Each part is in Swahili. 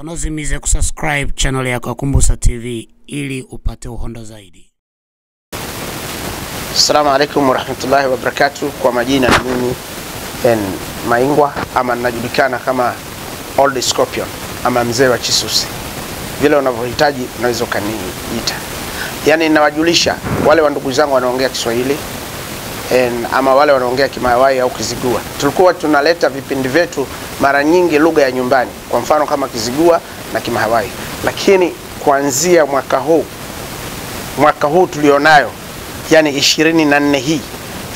sonozimize kusubscribe channel yako ya Kumbusa TV ili upate uhondo zaidi. Assalamu alaikum warahmatullahi wabarakatuh. Kwa majina mimi en Maingwa ama ninajulikana kama Old Scorpion ama mzee wa Chisusi, vile unavyohitaji unaweza ukaniita. Yani ninawajulisha wale wa ndugu zangu wanaongea Kiswahili en, ama wale wanaongea Kimawai au Kizigua. Tulikuwa tunaleta vipindi vyetu mara nyingi lugha ya nyumbani, kwa mfano kama Kizigua na Kimahawai, lakini kuanzia mwaka huu mwaka huu tulionayo yani ishirini na nne hii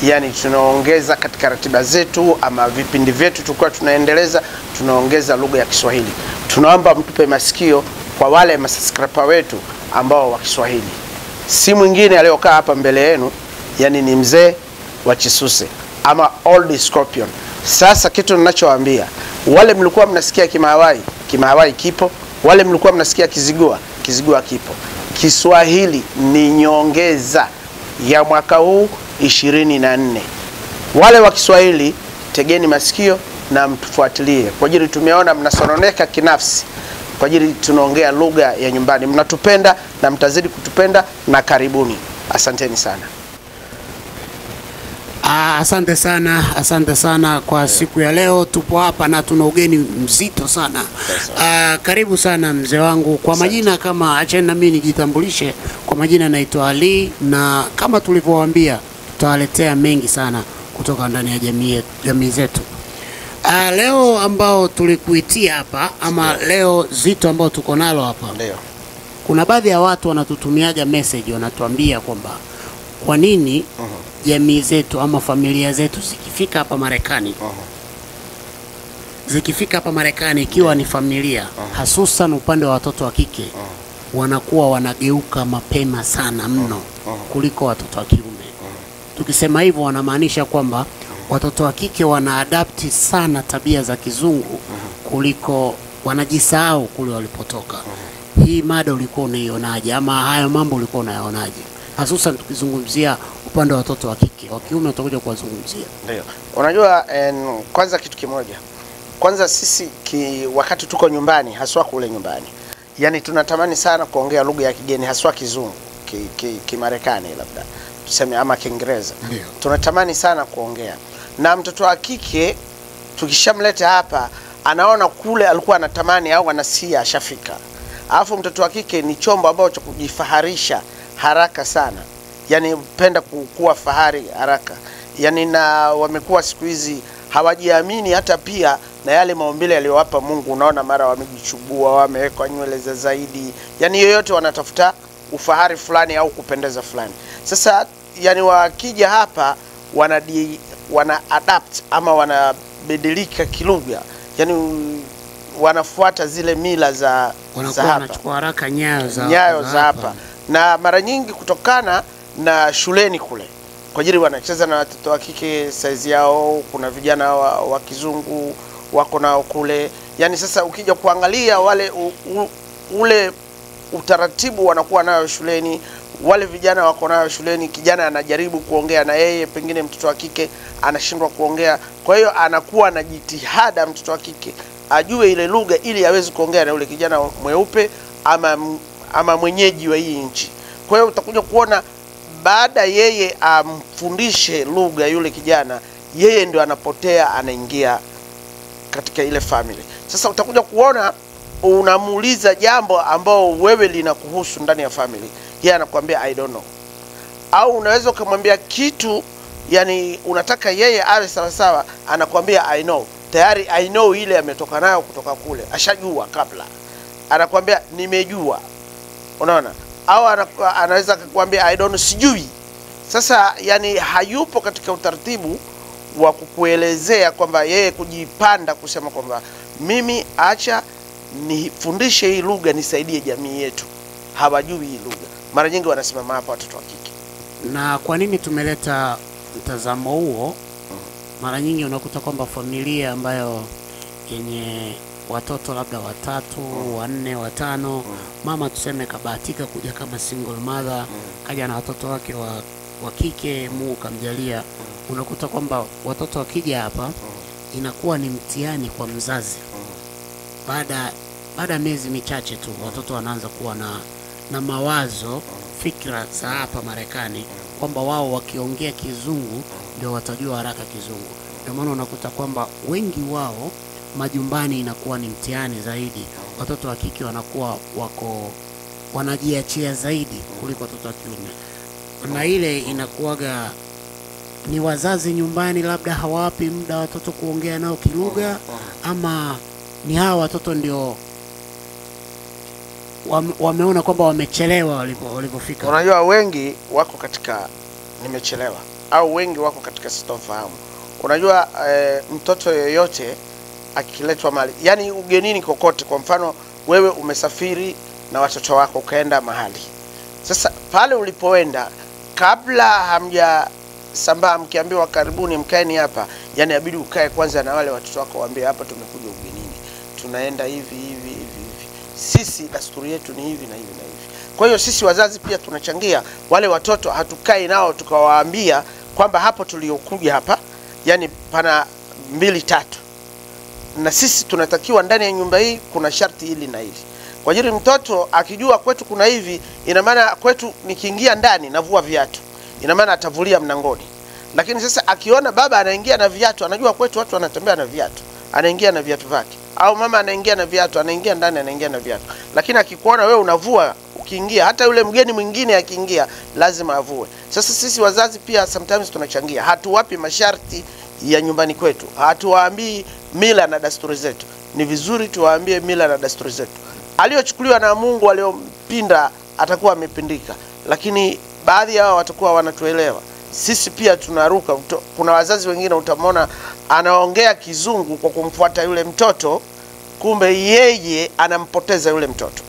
yani tunaongeza katika ratiba zetu ama vipindi vyetu tulikuwa tunaendeleza tunaongeza lugha ya Kiswahili. Tunaomba mtupe masikio kwa wale masaskrapa wetu ambao wa Kiswahili. Si mwingine aliyokaa hapa mbele yenu, yani ni mzee wa Chisuse ama Old Scorpion. Sasa kitu ninachowaambia wale mlikuwa mnasikia Kimahawai, Kimahawai kipo. Wale mlikuwa mnasikia Kizigua, Kizigua kipo. Kiswahili ni nyongeza ya mwaka huu 24. Wale wa Kiswahili tegeni masikio na mtufuatilie kwa ajili tumeona mnasononeka kinafsi kwa ajili tunaongea lugha ya nyumbani. Mnatupenda na mtazidi kutupenda na karibuni. Asanteni sana. Ah, asante sana, asante sana kwa siku ya leo. Tupo hapa na tuna ugeni mzito sana. Ah, karibu sana mzee wangu. Kwa majina kama acheni na mimi nijitambulishe. Kwa majina naitwa Ali na kama tulivyowaambia tutawaletea mengi sana kutoka ndani ya jamii yetu- jamii zetu. Ah, leo ambao tulikuitia hapa ama leo zito ambao tuko nalo hapa Ndio. kuna baadhi ya watu wanatutumiaga message wanatuambia kwamba kwa nini jamii zetu ama familia zetu zikifika hapa Marekani? Zikifika hapa Marekani ikiwa ni familia hasusan upande wa watoto wa kike wanakuwa wanageuka mapema sana mno kuliko watoto wa kiume. Tukisema hivyo wanamaanisha kwamba watoto wa kike wanaadapti sana tabia za kizungu kuliko wanajisahau kule walipotoka. Hii mada ulikuwa unaionaje, ama hayo mambo ulikuwa unayaonaje, hasusan tukizungumzia upande wa watoto wa kike? Wa kiume utakuja kuwazungumzia. Ndio. Unajua en, kwanza kitu kimoja. Kwanza sisi ki, wakati tuko nyumbani haswa kule nyumbani. yani tunatamani sana kuongea lugha ya kigeni haswa kizungu, kimarekani ki, ki, labda. Tuseme ama Kiingereza. Tunatamani sana kuongea. Na mtoto wa kike tukishamleta hapa anaona kule alikuwa anatamani au anasia ashafika. Alafu mtoto wa kike ni chombo ambacho cha kujifaharisha haraka sana, yani penda kuwa fahari haraka, yani na wamekuwa siku hizi hawajiamini hata pia na yale maumbile aliyowapa Mungu. Unaona, mara wamejichubua, wamewekwa nywele za zaidi, yani yoyote wanatafuta ufahari fulani au kupendeza fulani. Sasa yani wakija hapa wana, di, wana adapt ama wanabadilika kilugha, yani wanafuata zile mila za, za Wanakuwa hapa. wanachukua haraka nyayo za nyayo za hapa, hapa, na mara nyingi kutokana na shuleni kule, kwa ajili wanacheza na watoto wa kike saizi yao. Kuna vijana wa, wa kizungu wako nao kule, yani sasa ukija kuangalia wale u, u, ule utaratibu wanakuwa nayo shuleni, wale vijana wako nayo shuleni. Kijana anajaribu kuongea na yeye, pengine mtoto wa kike anashindwa kuongea, kwa hiyo anakuwa na jitihada mtoto wa kike ajue ile lugha ili aweze kuongea na ule kijana mweupe ama, ama mwenyeji wa hii nchi. Kwa hiyo utakuja kuona baada yeye amfundishe lugha yule kijana, yeye ndio anapotea anaingia katika ile family. Sasa utakuja kuona unamuuliza jambo ambao wewe linakuhusu ndani ya family, yeye anakuambia I don't know, au unaweza ukamwambia kitu yani unataka yeye awe sawasawa, anakuambia I know tayari I know ile ametoka nayo kutoka kule, ashajua kabla, anakuambia nimejua. Unaona, au anaweza kukuambia I don't sijui. Sasa yani hayupo katika utaratibu wa kukuelezea kwamba yeye kujipanda kusema kwamba mimi acha nifundishe hii lugha nisaidie jamii yetu. Hawajui hii lugha, mara nyingi wanasimama hapa watoto wa kike. Na kwa nini tumeleta mtazamo huo? Mara nyingi unakuta kwamba familia ambayo yenye watoto labda watatu, wanne, watano, mama tuseme kabahatika kuja kama single mother, kaja na watoto wake wa, wa kike, Mungu kamjalia, unakuta kwamba watoto wakija hapa inakuwa ni mtihani kwa mzazi. Baada baada ya miezi michache tu watoto wanaanza kuwa na, na mawazo fikra za hapa Marekani kwamba wao wakiongea kizungu ndio watajua haraka kizungu. Ndio maana unakuta kwamba wengi wao majumbani inakuwa ni mtihani zaidi. Watoto wa kike wanakuwa wako wanajiachia zaidi kuliko watoto wa kiume, na ile inakuwaga ni wazazi nyumbani labda hawapi muda watoto kuongea nao kilugha, ama ni hawa watoto ndio wame, wameona kwamba wamechelewa walipo- walipofika. Unajua wengi wako katika nimechelewa au wengi wako katika sitofahamu. Unajua eh, mtoto yoyote akiletwa mali, yani ugenini kokote, kwa mfano wewe umesafiri na watoto wako ukaenda mahali, sasa pale ulipoenda, kabla hamja sambaa, mkiambiwa karibuni, mkaeni hapa, yani abidi ukae kwanza na wale watoto wako, waambie hapa tumekuja ugenini, tunaenda hivi hivi hivi hivi, sisi dasturi yetu ni hivi na hivi na hivi. Kwa hiyo sisi wazazi pia tunachangia, wale watoto hatukai nao tukawaambia kwamba hapo tuliokuja hapa, yani pana mbili tatu na sisi tunatakiwa ndani ya nyumba hii kuna sharti hili na hili. Kwa ajili mtoto akijua kwetu kuna hivi, ina maana kwetu nikiingia ndani navua viatu, ina maana atavulia mlangoni. Lakini sasa akiona baba anaingia na viatu, anajua kwetu watu wanatembea na viatu, anaingia na viatu vyake, au mama anaingia na viatu, anaingia ndani, anaingia na viatu. Lakini akikuona wewe unavua ukiingia, hata yule mgeni mwingine akiingia lazima avue. Sasa sisi wazazi pia sometimes tunachangia, hatuwapi masharti ya nyumbani kwetu, hatuwaambii mila na desturi zetu. Ni vizuri tuwaambie mila na desturi zetu. Aliyochukuliwa na Mungu aliyompinda atakuwa amepindika, lakini baadhi yao watakuwa wanatuelewa. Sisi pia tunaruka. Kuna wazazi wengine utamwona anaongea kizungu kwa kumfuata yule mtoto, kumbe yeye anampoteza yule mtoto.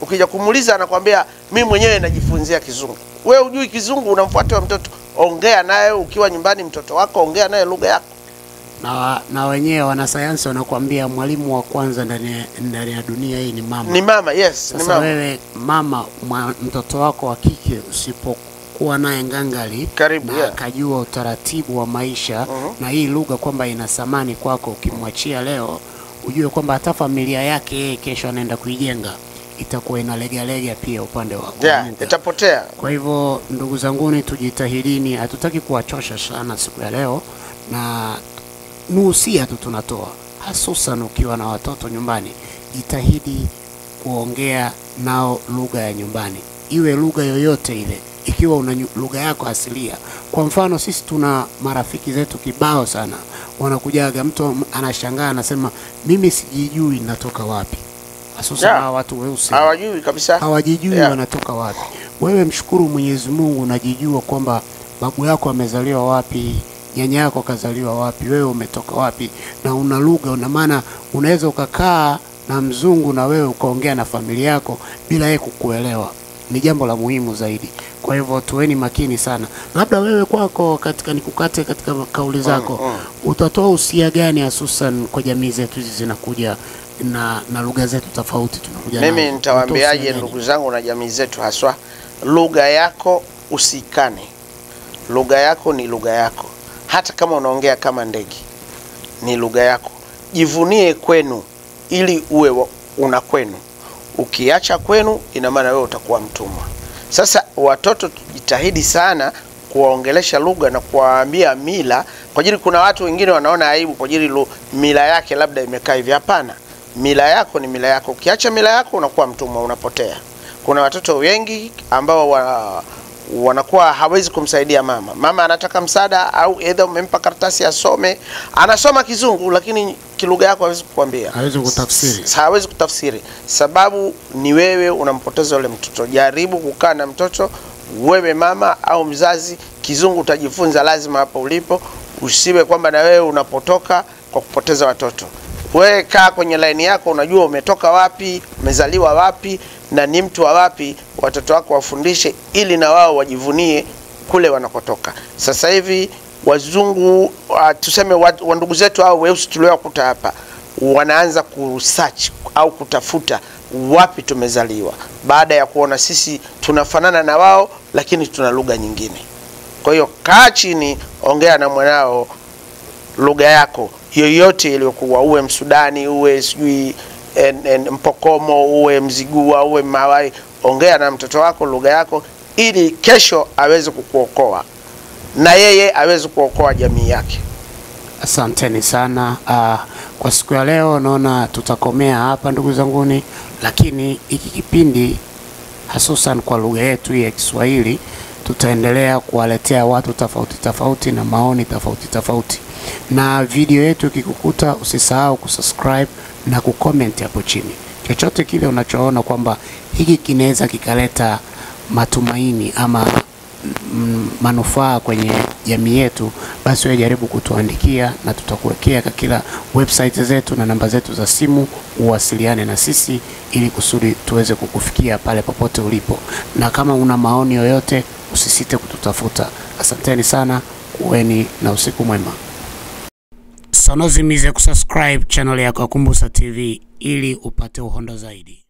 Ukija kumuuliza anakwambia mi mwenyewe najifunzia kizungu. we ujui kizungu, unamfuata mtoto. Ongea naye ukiwa nyumbani, mtoto wako ongea naye lugha yako. na, na wenyewe wanasayansi wanakuambia mwalimu wa kwanza ndani ya- ndani ya dunia hii ni mama. Ni mama, yes, ni mama. wewe mama, mwa, mtoto wako wa kike usipokuwa naye ngangali Karibu, na yeah. akajua utaratibu wa maisha uh -huh. na hii lugha kwamba ina thamani kwako, ukimwachia leo ujue kwamba hata familia yake yeye kesho anaenda kuijenga itakuwa inalegalega pia upande wa Yeah, itapotea. Kwa hivyo ndugu zanguni, tujitahidini, hatutaki kuwachosha sana siku ya leo, na nuhusia tu tunatoa, hasusan ukiwa na watoto nyumbani, jitahidi kuongea nao lugha ya nyumbani, iwe lugha yoyote ile, ikiwa una lugha yako asilia. Kwa mfano, sisi tuna marafiki zetu kibao sana, wanakujaga, mtu anashangaa anasema, mimi sijijui natoka wapi, hasusan Yeah. watu weusi Hawajui kabisa. hawajijui Yeah. wanatoka wapi. Wewe mshukuru Mwenyezi Mungu, unajijua kwamba babu yako amezaliwa wapi, nyanya yako kazaliwa wapi, wewe umetoka wapi, na una lugha. Una maana unaweza ukakaa na mzungu na wewe ukaongea na familia yako bila yeye kukuelewa. Ni jambo la muhimu zaidi. Kwa hivyo tuweni makini sana. Labda wewe kwako, katika nikukate katika kauli zako, mm. utatoa usia gani hususan kwa jamii zetu hizi zinakuja na, na lugha zetu tofauti tunakuja Mimi nitawaambiaje ndugu zangu na jamii zetu, haswa lugha yako usikane. Lugha yako ni lugha yako, hata kama unaongea kama ndege, ni lugha yako. Jivunie kwenu ili uwe una kwenu. Ukiacha kwenu, ina maana wewe utakuwa mtumwa. Sasa watoto tujitahidi sana kuwaongelesha lugha na kuwaambia mila, kwa ajili kuna watu wengine wanaona aibu kwa ajili mila yake labda imekaa hivi. Hapana, mila yako ni mila yako. Ukiacha mila yako unakuwa mtumwa, unapotea. Kuna watoto wengi ambao wa, wanakuwa hawezi kumsaidia mama. Mama anataka msaada, au edha umempa karatasi asome, anasoma kizungu lakini kilugha yako hawezi kukwambia hawezi kutafsiri. Hawezi kutafsiri, sababu ni wewe unampoteza yule mtoto. Jaribu kukaa na mtoto, wewe mama au mzazi, kizungu utajifunza lazima hapo ulipo. Usiwe kwamba na wewe unapotoka kwa kupoteza watoto. Wewe kaa kwenye laini yako, unajua umetoka wapi, umezaliwa wapi na ni mtu wa wapi. Watoto wako wafundishe, ili na wao wajivunie kule wanakotoka. Sasa hivi wazungu uh, tuseme wa ndugu zetu au weusi tuliowakuta hapa wanaanza kusearch au kutafuta wapi tumezaliwa, baada ya kuona sisi tunafanana na wao, lakini tuna lugha nyingine. Kwa hiyo kaa chini, ongea na mwanao lugha yako yoyote iliyokuwa, uwe Msudani, uwe sijui Mpokomo, uwe Mzigua, uwe Mawai, ongea na mtoto wako lugha yako, ili kesho aweze kukuokoa na yeye aweze kuokoa jamii yake. Asanteni sana. Uh, kwa siku ya leo naona tutakomea hapa ndugu zanguni, lakini hiki kipindi hasusan kwa lugha yetu ya Kiswahili tutaendelea kuwaletea watu tofauti tofauti na maoni tofauti tofauti, na video yetu ikikukuta, usisahau kusubscribe na kucomment hapo chini, chochote kile unachoona kwamba hiki kinaweza kikaleta matumaini ama mm, manufaa kwenye jamii yetu, basi wewe jaribu kutuandikia na tutakuwekea kwa kila website zetu na namba zetu za simu, uwasiliane na sisi ili kusudi tuweze kukufikia pale popote ulipo, na kama una maoni yoyote usisite kututafuta. Asanteni sana, kuweni na usiku mwema. Sonozimize kusubscribe channel yako ya Kumbusa TV ili upate uhondo zaidi.